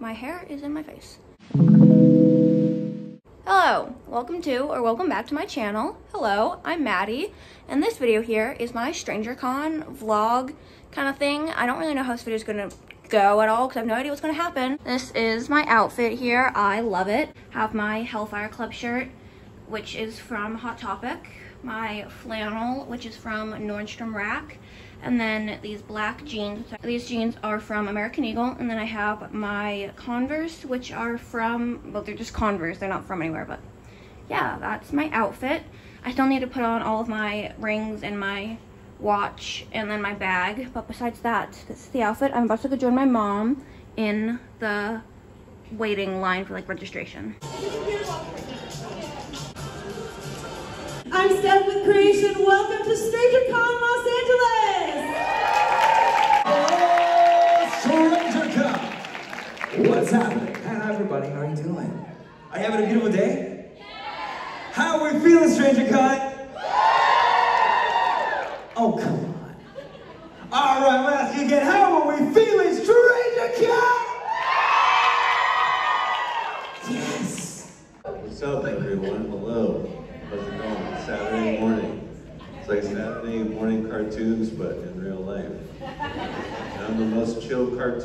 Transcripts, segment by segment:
my hair is in my face. Hello, welcome to or welcome back to my channel. Hello, I'm Maddie, and this video here is my StrangerCon vlog kind of thing. I don't really know how this video is going to go at all because I have no idea what's going to happen. This is my outfit here. I love it. Have my Hellfire Club shirt, which is from Hot Topic. My flannel, which is from Nordstrom Rack and then these black jeans. These jeans are from American Eagle, and then I have my Converse, which are from, well, they're just Converse, they're not from anywhere, but yeah, that's my outfit. I still need to put on all of my rings and my watch and then my bag, but besides that, this is the outfit. I'm about to go join my mom in the waiting line for like registration. I'm Steph with Creation. Welcome to StrangerCon Los Angeles. Oh, StrangerCon. What's happening? Hi everybody, how are you doing? Are you having a beautiful day? Yeah. How are we feeling, StrangerCon?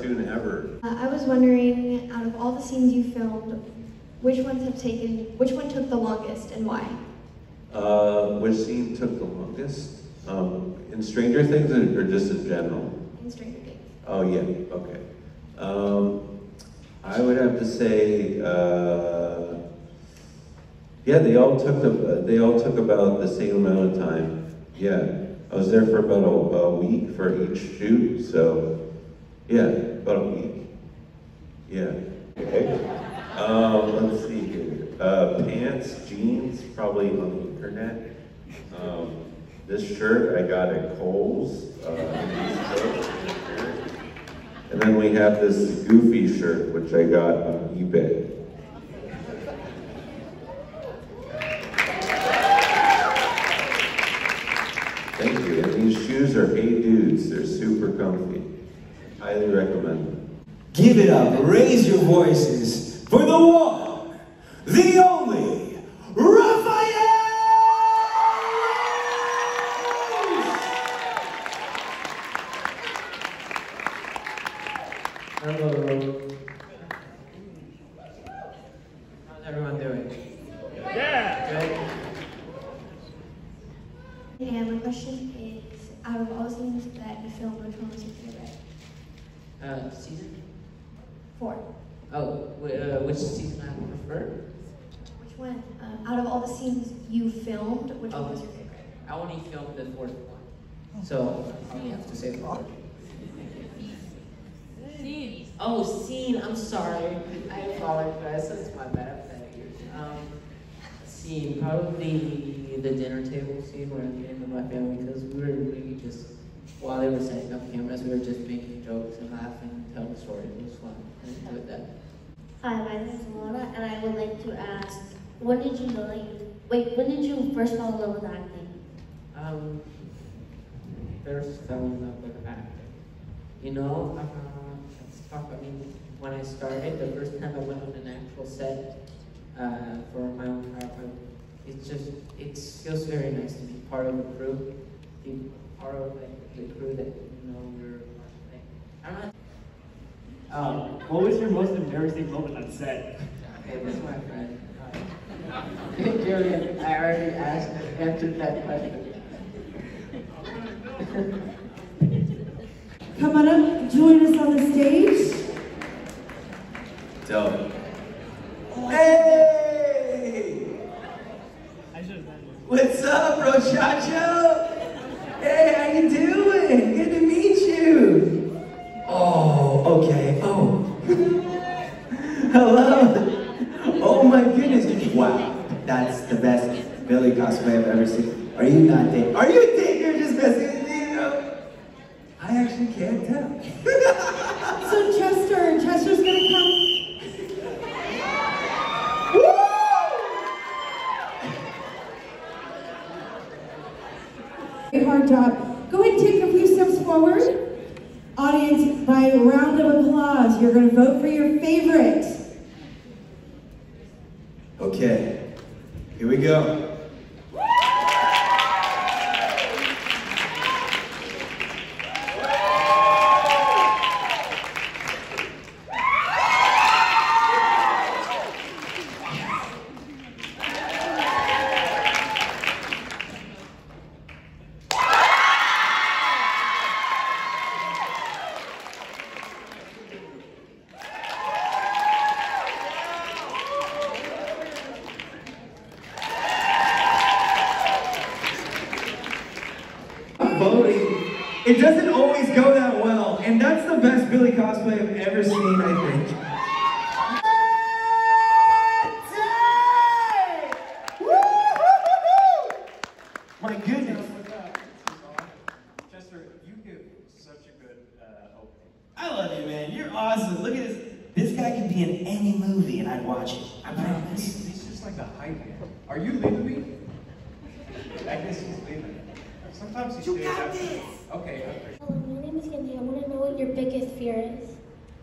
Cartoon ever. Uh, I was wondering, out of all the scenes you filmed, which ones have taken, which one took the longest and why? Uh, which scene took the longest? Um, in Stranger Things or, or just in general? In Stranger Things. Oh yeah, okay. Um, I would have to say, uh, yeah, they all took the, they all took about the same amount of time. Yeah, I was there for about a, a week for each shoot, so yeah, about a week. Yeah. Okay. Um, let's see here. Uh, pants, jeans, probably on the internet. Um, this shirt I got at Kohl's. Uh, and then we have this goofy shirt, which I got on eBay. Thank you. And these shoes are Hey Dudes. They're super comfy. Highly recommend them. Give it up, raise your voices for the one, the only, Raphael! Hello. How's everyone doing? Yeah. Good. And my question is, out of all the scenes that you filmed, which one was your favorite? Uh, season? Four. Oh, uh, which season I prefer? Which one? Uh, out of all the scenes you filmed, which Oh. one was your favorite? I only filmed the fourth one, so I only have to say the fourth. Scene. Oh, scene. I'm sorry. I apologize. That's my bad. You. Um, scene. Probably the dinner table scene where I'm eating with my family because we were really just while they were setting up cameras, we were just making jokes and laughing and telling stories. It was fun. I enjoyed that. Hi, my name is Alana, and I would like to ask, when did you know that you, wait, when did you first fall in love with acting? Um, first fell in love with acting. You know, uh, let's talk. I mean, when I started, the first time I went on an actual set uh, for my own project, it's just it feels very nice to be part of a crew, be part of like the crew that you know you're. Like, I'm not. Um, what was your most embarrassing moment on set? Okay, this is my friend. Julian, I already asked answered that question. Come on up, join us on the stage. Dope. Hey! I should have done What's up, Rochacho? Hey, how you doing? Good to meet you. Oh, okay. Oh. Hello. Oh my goodness. Wow, that's the best Billy cosplay I've ever seen. Are you not thinking? Are you thinking you're just messing with me? You know? I actually can't tell. So Chester, Chester's gonna come. Hard job. Go ahead and take a few steps forward. Audience, by a round of applause, you're gonna vote Vote for your favorite. Okay, here we go. voting. It doesn't always go that well, and that's the best Billy cosplay I've ever seen, I think. My goodness. Chester, you give such a good uh, opening. I love you, man. You're awesome. Look at this. This guy could be in any movie and I'd watch it. I promise. He's, he's just like a hype man. Are you leaving me? I guess he's leaving. Sometimes he stays after. Okay, okay. Hello, my name is Kenji. I want to know what your biggest fear is.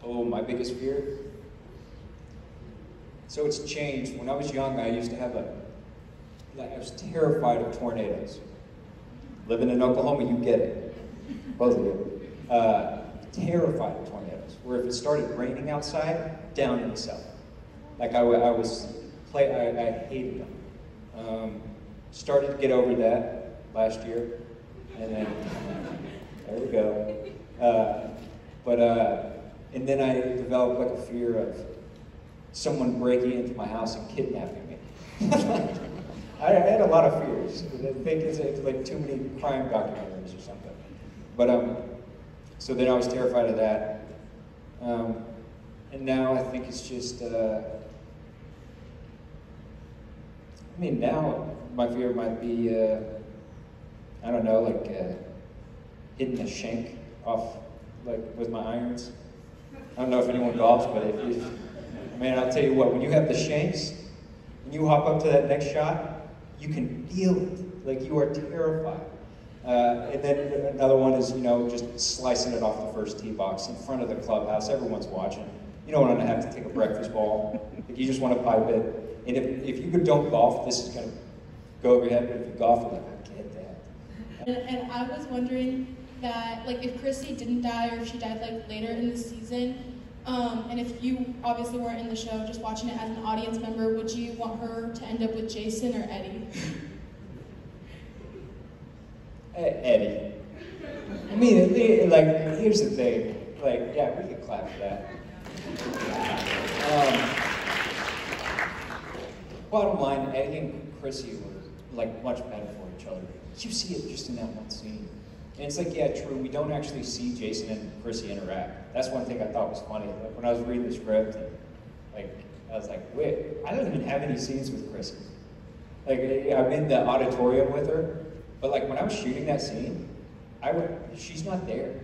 Oh, my biggest fear? So it's changed. When I was young, I used to have a, like, I was terrified of tornadoes. Living in Oklahoma, you get it. Both of you. Uh, terrified of tornadoes. Where if it started raining outside, down in the cellar. Like I, I was, play, I, I hated them. Um, started to get over that last year. And then, there we go. Uh, but, uh, and then I developed like a fear of someone breaking into my house and kidnapping me. I, had a lot of fears. I think it's, it's like too many crime documentaries or something. But um, so then I was terrified of that. Um, and now I think it's just, uh, I mean, now my fear might be, uh, I don't know, like uh, hitting a shank off, like with my irons. I don't know if anyone golfs, but if, if man, I'll tell you what, when you have the shanks and you hop up to that next shot, you can feel it. Like you are terrified. Uh, and then another one is, you know, just slicing it off the first tee box in front of the clubhouse. Everyone's watching. You don't want to have to take a breakfast ball. Like you just want to pipe it. And if, if you don't golf, this is going to go over your head. But if you golf, like, I get that. And, and I was wondering that, like, if Chrissy didn't die or if she died, like, later in the season, um, and if you obviously weren't in the show, just watching it as an audience member, would you want her to end up with Jason or Eddie? Eddie. I mean, like, here's the thing. Like, yeah, we could clap for that. Um, bottom line, Eddie and Chrissy were like much better for each other. You see it just in that one scene. And it's like, yeah, true, we don't actually see Jason and Chrissy interact. That's one thing I thought was funny. Like when I was reading the script, and, like I was like, wait, I don't even have any scenes with Chrissy. Like I'm in the auditorium with her, but like when I was shooting that scene, I would, she's not there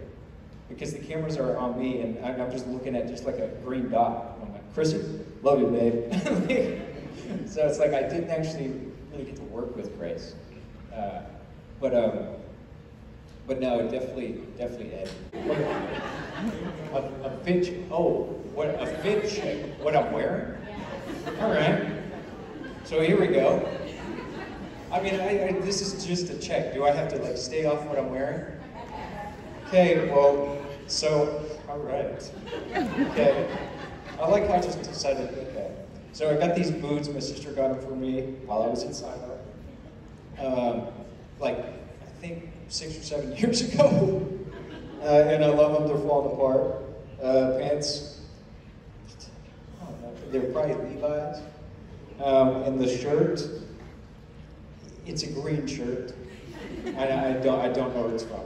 because the cameras are on me and I'm I'm just looking at just like a green dot. I'm like, Chrissy, love you, babe. so it's like I didn't actually really get to work with Grace, uh, but um, but no, definitely, definitely Ed. A, a fit, oh, what a fit check. What I'm wearing? All right. So here we go. I mean, I, I, this is just a check. Do I have to like stay off what I'm wearing? Okay, well, so, all right. Okay. I like how I just decided, okay. So I got these boots, my sister got them for me while I was in Sinai. Um, like, I think six or seven years ago. Uh, and I love them, they're falling apart. Uh, pants, they're probably Levi's. Um, and the shirt, it's a green shirt. I, I don't, I don't know where it's from.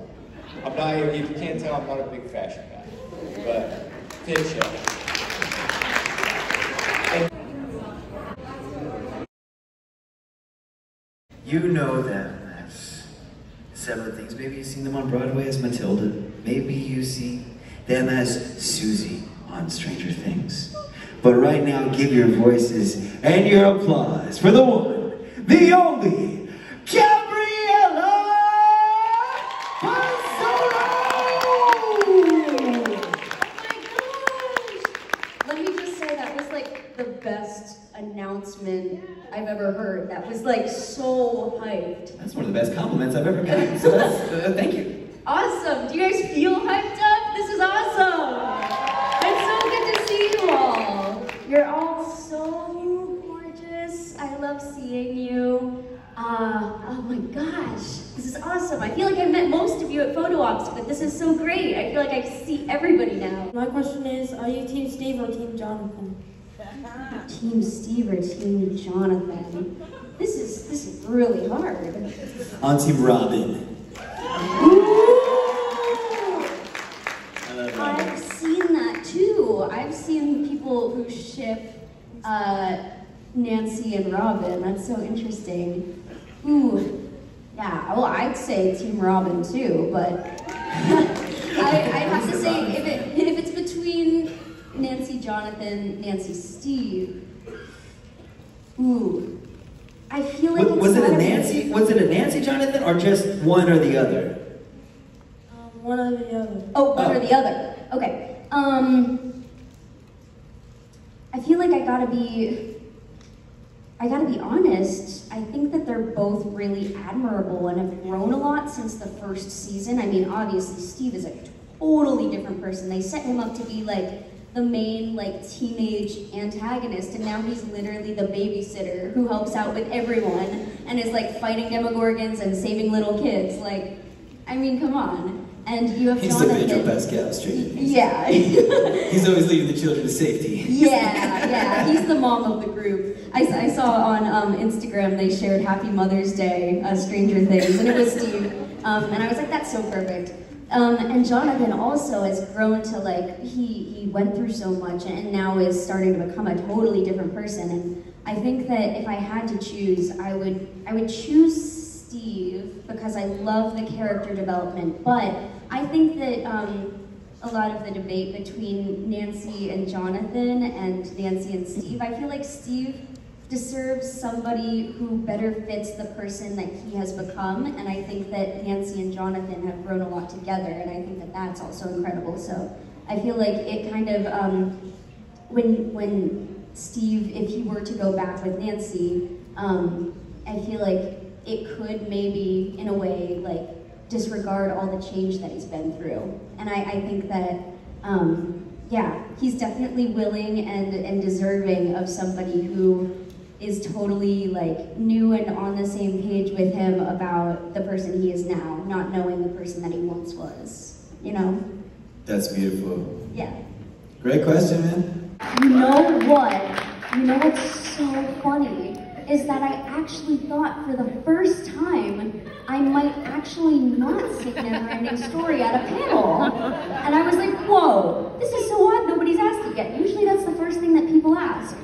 I'm not, if you can't tell, I'm not a big fashion guy, but check. You know them as several things. Maybe you've seen them on Broadway as Matilda. Maybe you see them as Suzie on Stranger Things. But right now, give your voices and your applause for the one, the only, Gabriella Pizzolo! Oh the best announcement I've ever heard. That was like so hyped. That's one of the best compliments I've ever gotten. So that's, uh, thank you. Awesome. Do you guys feel hyped up? This is awesome. It's so good to see you all. You're all so gorgeous. I love seeing you. Uh, oh my gosh, this is awesome. I feel like I've met most of you at photo ops, but this is so great. I feel like I see everybody now. My question is, are you Team Steve or Team Jonathan? Team Steve or Team Jonathan? This is this is really hard. On Team Robin. I. I've seen that too. I've seen people who ship uh, Nancy and Robin. That's so interesting. Ooh, yeah. Well, I'd say Team Robin too, but I, I'd have to say if it if it's between Nancy Jonathan, Nancy Steve. Ooh, I feel like Was, was it a gotta Nancy? Was it a Nancy Jonathan or just one or the other? Um, one or the other. Oh, one or the other. Okay. Um, I feel like I gotta be. I gotta be honest. I think that they're both really admirable and have grown a lot since the first season. I mean, obviously, Steve is a totally different person. They set him up to be like the main like teenage antagonist, and now he's literally the babysitter who helps out with everyone and is like fighting demogorgons and saving little kids. Like, I mean, come on. And you have He's the Jonathan. Pedro Pascal street. Yeah. He's always leading the children to safety. yeah, yeah. He's the mom of the group. I, I saw on um, Instagram they shared Happy Mother's Day, uh, Stranger Things, and it was Steve. Um, and I was like, that's so perfect. Um, and Jonathan also has grown to like, he, he went through so much and now is starting to become a totally different person. And I think that if I had to choose, I would, I would choose Steve because I love the character development. But I think that um, a lot of the debate between Nancy and Jonathan and Nancy and Steve, I feel like Steve deserves somebody who better fits the person that he has become. And I think that Nancy and Jonathan have grown a lot together, and I think that that's also incredible. So I feel like it kind of, um, when, when Steve, if he were to go back with Nancy, um, I feel like it could maybe, in a way, like disregard all the change that he's been through. And I, I think that, um, yeah, he's definitely willing and, and deserving of somebody who is totally like new and on the same page with him about the person he is now, not knowing the person that he once was. You know? That's beautiful. Yeah. Great question, man. You know what? You know what's so funny? Is that I actually thought for the first time I might actually not sing Never Ending Story at a panel. And I was like, whoa, this is so odd, nobody's asked it yet. Usually that's the first thing that people ask.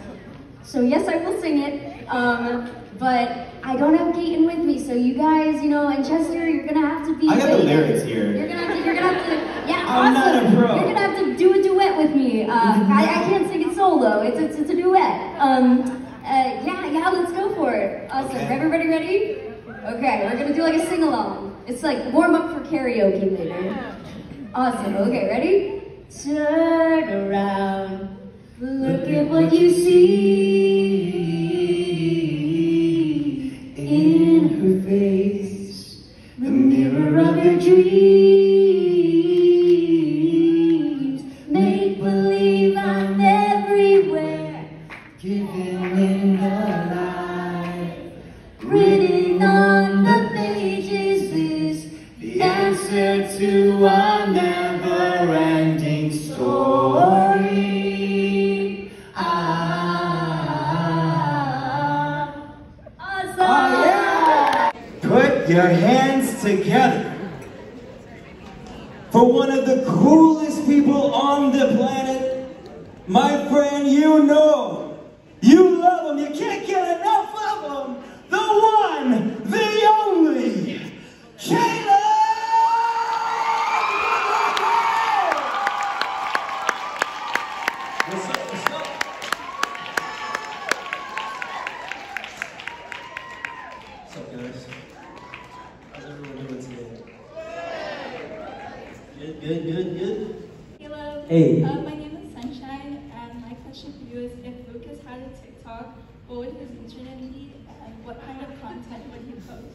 So yes, I will sing it, um, but I don't have Gaten with me, so you guys, you know, and Chester, you're gonna have to be I got the lyrics here. You're gonna have to, you're gonna have to, yeah, I'm awesome. not a pro. You're gonna have to do a duet with me. Uh, I, I can't sing it solo. It's it's, it's a duet. Um, uh, yeah, yeah, let's go for it. Awesome. Everybody ready? Okay, we're gonna do like a sing along. It's like warm up for karaoke later. Awesome. Okay, ready? Turn around. Look at what you see for one of the coolest people on the planet. My friend, you know. You love him. You can't get enough of him. The one, the only, Caleb! What's up? What's up? What's up, guys? How's everyone doing today? Good, good, good, good. Hello. Hey. Uh, my name is Sunshine, and my question for you is if Lucas had a TikTok, what would his username be, and what kind of content would he post?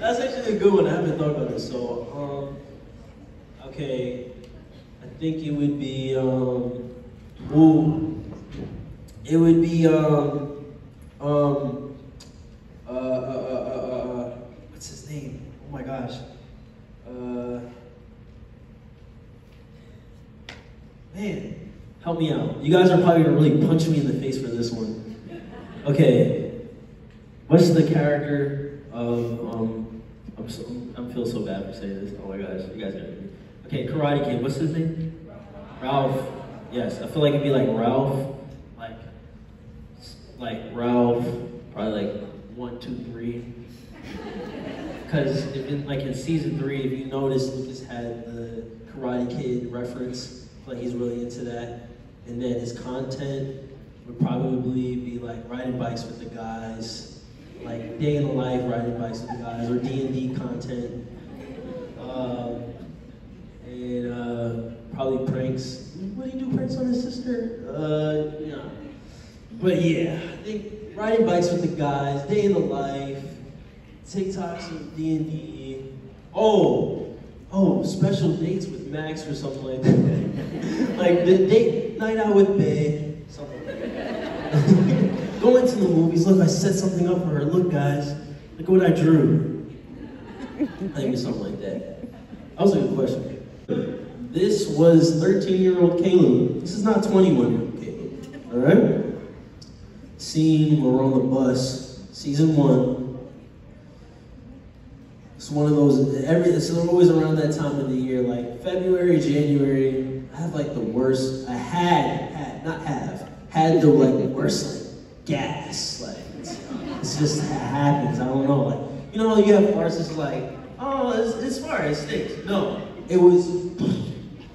That's actually a good one. I haven't thought about this. So, um, okay, I think it would be, um, ooh, it would be, um, um, uh, uh, uh, uh, uh, what's his name? Oh my gosh. Uh, man, help me out. You guys are probably gonna really punch me in the face for this one. Okay, what's the character of um? I'm so, I'm feel so bad for saying this. Oh my gosh, you guys me. Okay, Karate Kid. What's his name? Ralph. Yes, I feel like it'd be like Ralph, like like Ralph, probably like one, two, three. Because in, like in season three, if you notice, Lucas had the Karate Kid reference. Like he's really into that. And then his content would probably be like riding bikes with the guys, like day in the life riding bikes with the guys, or D and D content. Um, and uh, probably pranks. What do you do pranks on his sister? Uh, no. But yeah, I think riding bikes with the guys, day in the life, TikToks and D and D. Oh, oh, special dates with Max or something like that. like the date night out with Bay, something like that. Go into the movies. Look, I set something up for her. Look, guys, look what I drew. Maybe something like that. That was a good question. This was 13-year-old Caleb. This is not 21-year-old Caleb. All right. Scene. We're on the bus. Season one. It's one of those, every, it's always around that time of the year, like February, January, I have like the worst, I had, had, not have, had the like worst like gas, like, it's, just, it happens, I don't know, like, you know, you have farts, it's like, oh, it's, it's far, it stinks. No, it was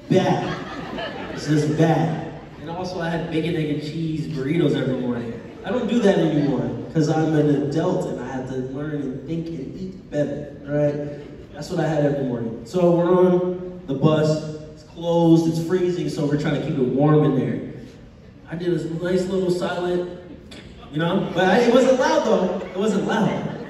bad, it's just bad. And also I had bacon, egg, and cheese burritos every morning. I don't do that anymore, because I'm an adult and I to learn and think and eat better, right? That's what I had every morning. So we're on the bus, it's closed, it's freezing, so we're trying to keep it warm in there. I did a nice little silent, you know, but I, it wasn't loud though, it wasn't loud.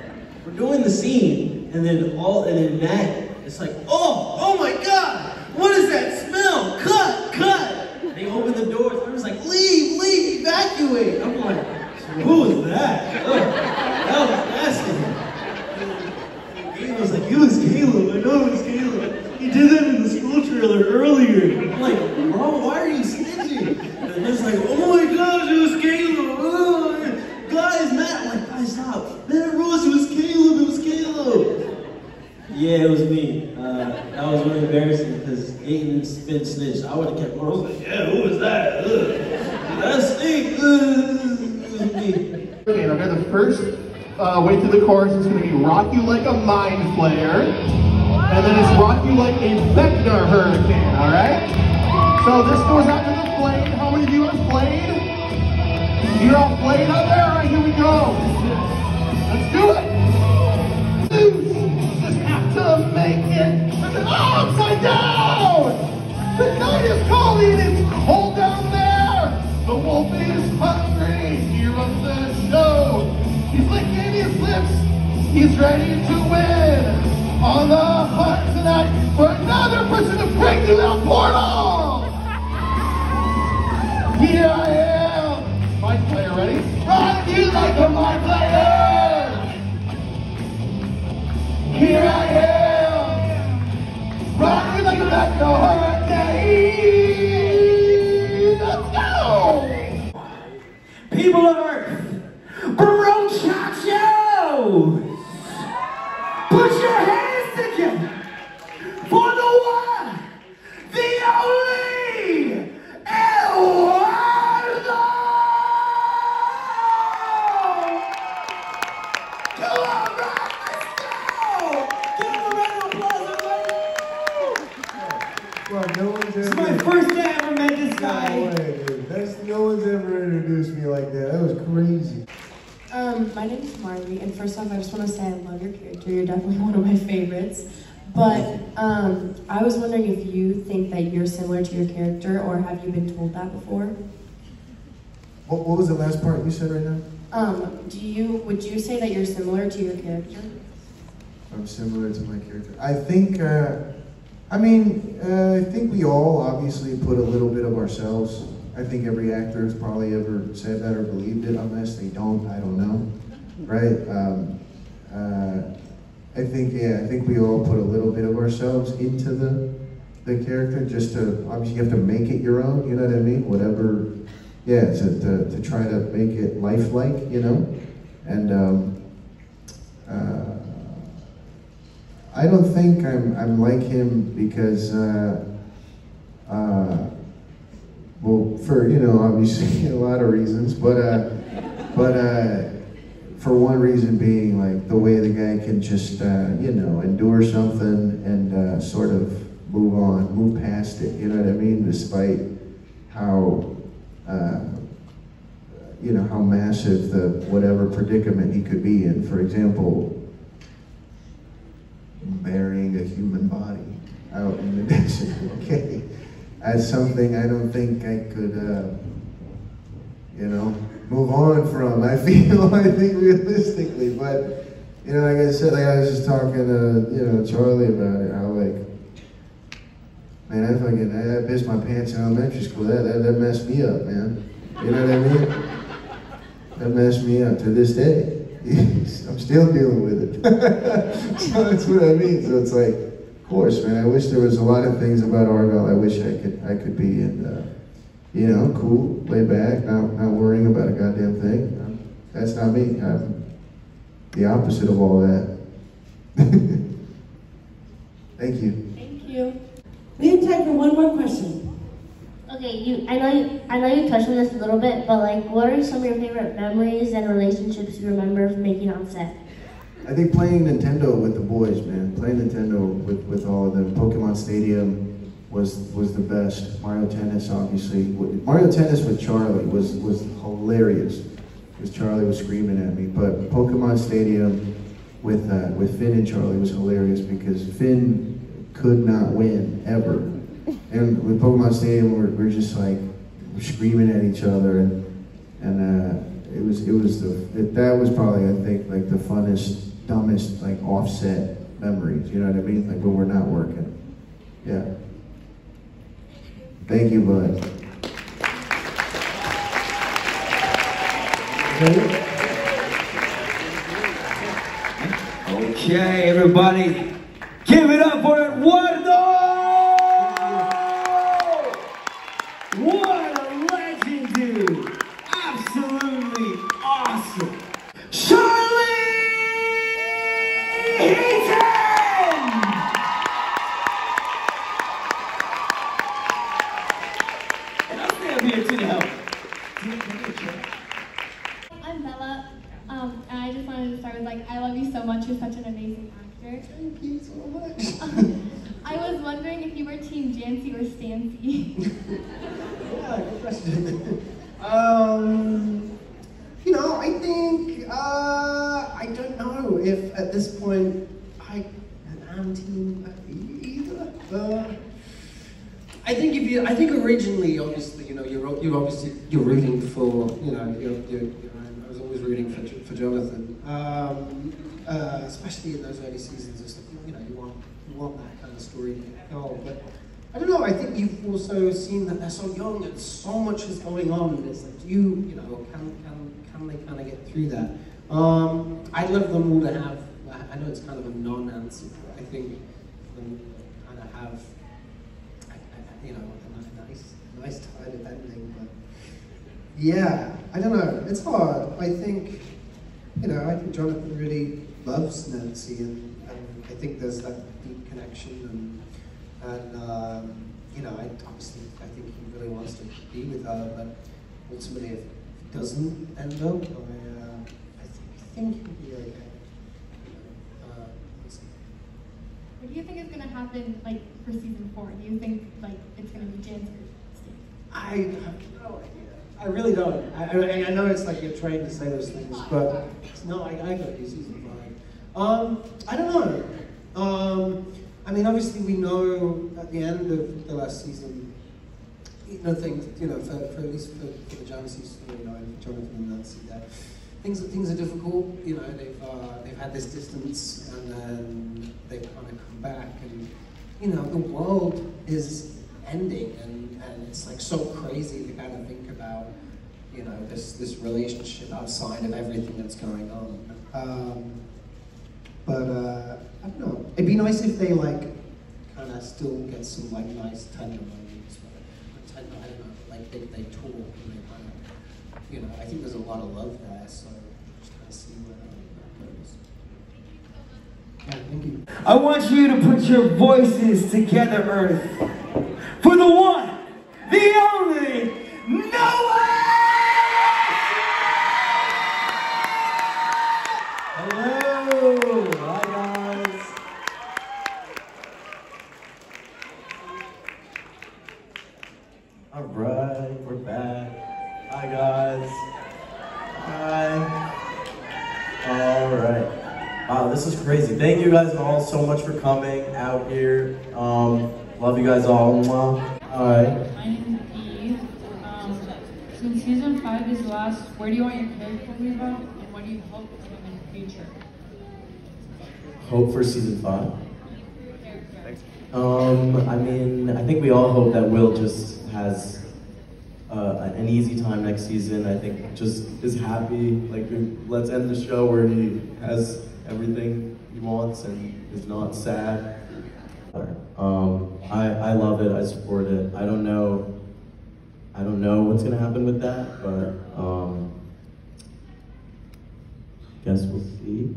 We're doing the scene, and then all, and then Matt, it's like, oh, oh my God, what is that smell? Cut, cut. They open the doors, everyone's like, leave, leave, evacuate. I'm like, who is that? Ugh, that was nasty. He was like, it was Caleb. I know it was Caleb. He did that in the school trailer earlier. I'm like, bro, why are you snitching? And it's like, oh my gosh, it was Caleb. Oh, guys, Matt. I'm like, guys, stop. Matt Rose, it was Caleb. It was Caleb. Yeah, it was me. Uh, that was really embarrassing because Aiden's been snitched. I would have kept going. I was like, yeah, who was that? Ugh. That stink. Ugh. It was me. Okay, okay, the first uh, way through the chorus is going to be rock you like a mind flayer, and then it's rock you like a Vecna hurricane, all right? So this goes out to the plane. How many of you have played? You're all played out there? All right, here we go. Let's do it. Make it. Oh, upside down! The night is calling, it's cold down there. The wolf is hungry, here on the show. He's licking his lips, he's ready to win. On the hunt tonight for another person to break through that portal. Here I am. Mind flayer, ready? Rock you like a mind flayer. Here I am. Rock you What, what was the last part you said right now? Um, do you would you say that you're similar to your character? I'm similar to my character. I think, uh, I mean, uh, I think we all obviously put a little bit of ourselves. I think every actor has probably ever said that or believed it. Unless they don't, I don't know. Right? Um, uh, I think, yeah, I think we all put a little bit of ourselves into the the character just to, obviously you have to make it your own, you know what I mean? Whatever, yeah, to, to, to try to make it lifelike, you know? And, um, uh, I don't think I'm, I'm like him because, uh, uh, well, for, you know, obviously a lot of reasons, but, uh, but, uh, for one reason being like the way the guy can just, uh, you know, endure something and, sort of move on, move past it, you know what I mean? Despite how, uh, you know, how massive the whatever predicament he could be in. For example, burying a human body out in the desert, okay? That's something I don't think I could, uh, you know, move on from. I feel, I think realistically, but, you know, like I said, like I was just talking to, you know, Charlie about it, how man, I fucking, I, I pissed my pants in elementary school. That, that, that messed me up, man. You know what I mean? That messed me up to this day. I'm still dealing with it. so that's what I mean. So it's like, of course, man. I wish there was a lot of things about Argyle I wish I could I could be in. Uh, you know, cool, lay back, not not worrying about a goddamn thing. That's not me. I'm the opposite of all that. Thank you. We have time for one more question. Okay, you. I know you. I know you touched on this a little bit, but like, what are some of your favorite memories and relationships you remember from making on set? I think playing Nintendo with the boys, man. Playing Nintendo with, with all of them. Pokemon Stadium was was the best. Mario Tennis, obviously. Mario Tennis with Charlie was was hilarious because Charlie was screaming at me. But Pokemon Stadium with uh, with Finn and Charlie was hilarious because Finn could not win ever. And with Pokemon Stadium, we're, we're just like screaming at each other, and and uh, it was it was the it, that was probably I think like the funnest, dumbest like offset memories. You know what I mean? Like when we're not working. Yeah. Thank you, bud. Okay, everybody, give it up for it. What a legend, dude! Absolutely awesome! Charlie Heaton! And I'll stand here to help. I'm Bella, um, and I just wanted to start with like, I love you so much. You're such an amazing actor. Thank you so much. I was wondering if you were Team Jancy or Stancy. Yeah, good question. um, you know, I think uh, I don't know if at this point I am team either. Uh, I think if you, I think originally, obviously, you know, you're you obviously you're rooting for, you know, you're, you're, you know, I was always rooting for for Jonathan, um, uh, especially in those early seasons. It's like, you know, you want you want that kind of story to go, but. I don't know. I think you've also seen that they're so young and so much is going on. And it's like, you, you know, can can can they kind of get through that? Um, I'd love them all to have. I know it's kind of a non-answer. But I think them kind of have, you know, a nice nice tied up ending. But yeah, I don't know. It's hard. I think, you know, I think Jonathan really loves Nancy, and, and I think there's that deep connection and. And um, you know, I obviously I think he really wants to be with her, but ultimately, if it doesn't end up, I, uh, I, think, I think he'll be okay. Uh, what do you think is gonna happen like for season four? Do you think like it's gonna be Jancy or Steve? I have no idea. I really don't. I, I, I know it's like you're trained to say those things, but no, I, I got you season five. Um, I don't know. Um, I mean, obviously, we know at the end of the last season, you know, things, you know, for, for at least for, for the Joneses, you know, and Jonathan and Nancy there, things, things are difficult, you know, they've, uh, they've had this distance and then they've kind of come back and, you know, the world is ending and, and it's like so crazy to kind of think about, you know, this, this relationship outside of everything that's going on. Um, but, uh, I don't know, it'd be nice if they like, kind of still get some like nice tender moments where, tender, I don't know, like they, they talk and they kind of, you know, I think there's a lot of love there, so just kind of see where that goes. Yeah, thank you. I want you to put your voices together, Earth, for the one, the only, Noah! All right, we're back. Hi guys. Hi. All right. Wow, this is crazy. Thank you guys all so much for coming out here. Um, love you guys all. Mwah. Hi. My name is Eve. Um, since season five is last, where do you want your character to be about, and what do you hope for them in the future? Hope for season five. Um, I mean, I think we all hope that Will just has uh, an easy time next season. I think just is happy. Like, let's end the show where he has everything he wants and is not sad. Um, I, I love it. I support it. I don't know. I don't know what's gonna happen with that, but um, guess we'll see.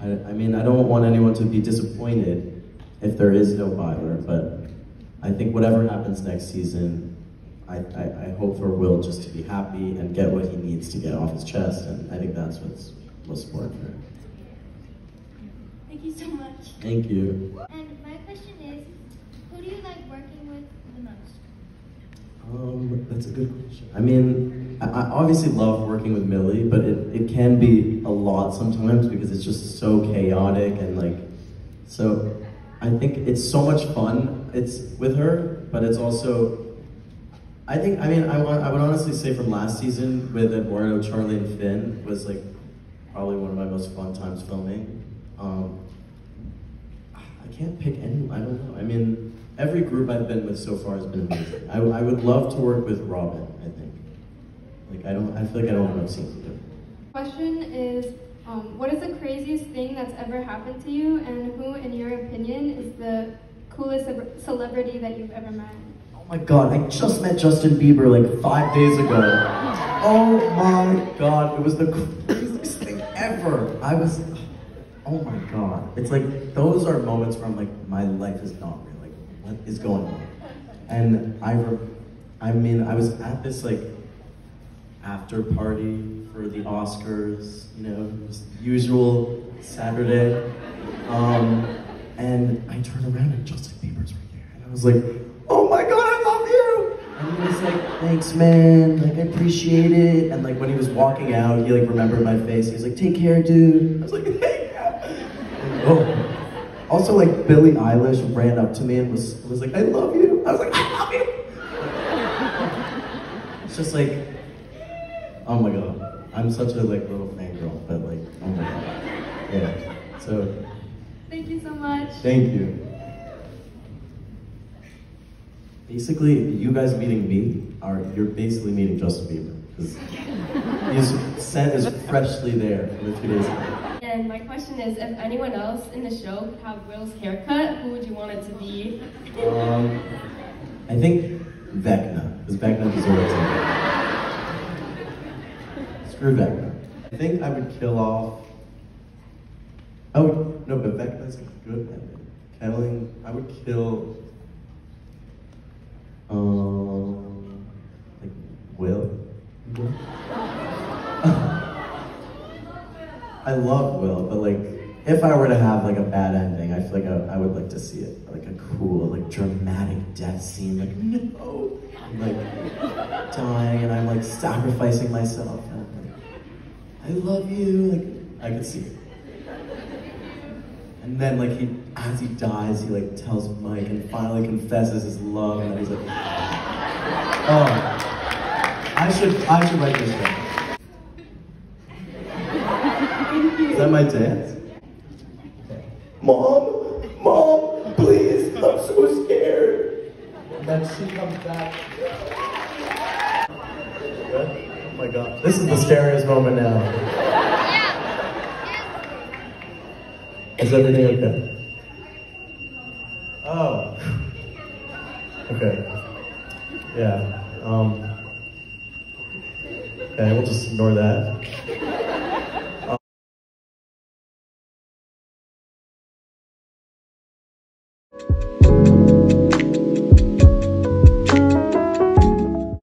I, I mean, I don't want anyone to be disappointed if there is no Byler, but I think whatever happens next season, I, I, I hope for Will just to be happy and get what he needs to get off his chest, and I think that's what's most important for him. Thank you so much. Thank you. And my question is, who do you like working with the most? Um, that's a good question. I mean, I, I obviously love working with Millie, but it, it can be a lot sometimes because it's just so chaotic and like, so I think it's so much fun. It's with her, but it's also, I think, I mean, I, want, I would honestly say from last season with Eduardo, Charlie, and Finn was like probably one of my most fun times filming. Um, I can't pick any, I don't know. I mean, every group I've been with so far has been amazing. I, I would love to work with Robin, I think. Like, I don't, I feel like I don't have enough scenes with her. Question is, um, what is the craziest thing that's ever happened to you, and who, in your opinion, is the coolest ce- celebrity that you've ever met? Oh my god, I just met Justin Bieber like five days ago. Oh my god, it was the craziest thing ever. I was, oh my god. It's like, those are moments where I'm like, my life is not real. Like, what is going on? And I, I mean, I was at this like after party for the Oscars, you know, usual Saturday. Um, and I turned around and Justin Bieber's right here. And I was like, oh my god, I love you! And he was like, thanks man, like I appreciate it. And like when he was walking out, he like remembered my face. He was like, take care, dude. I was like, hey, yeah. Oh. Also like Billie Eilish ran up to me and was, was like, I love you. I was like, I love you! It's just like, oh my god. I'm such a like little fangirl, but like, oh my god. Yeah. So you so much. Thank you. Basically, you guys meeting me are you're basically meeting Justin Bieber because his set is freshly there from a few days ago. And my question is, if anyone else in the show could have Will's haircut, who would you want it to be? Um, I think Vecna because Vecna deserves it. Screw Vecna. I think I would kill off. Oh no, but Vecna's a good ending. Killing, I would kill. Um, like Will. I love Will, but like, if I were to have like a bad ending, I feel like I, I would like to see it like a cool, like dramatic death scene. Like no, I'm like dying and I'm like sacrificing myself. And I'm like, I love you. Like I could see it. And then like he, as he dies, he like tells Mike and finally confesses his love, and he's like. Oh, I should I should write this down. Is that my dance? Mom, mom, please, I'm so scared. And then she comes back. Good? Oh my god. This is the scariest moment now. Is everything okay? Oh. Okay. Yeah. Um. Okay, we'll just ignore that.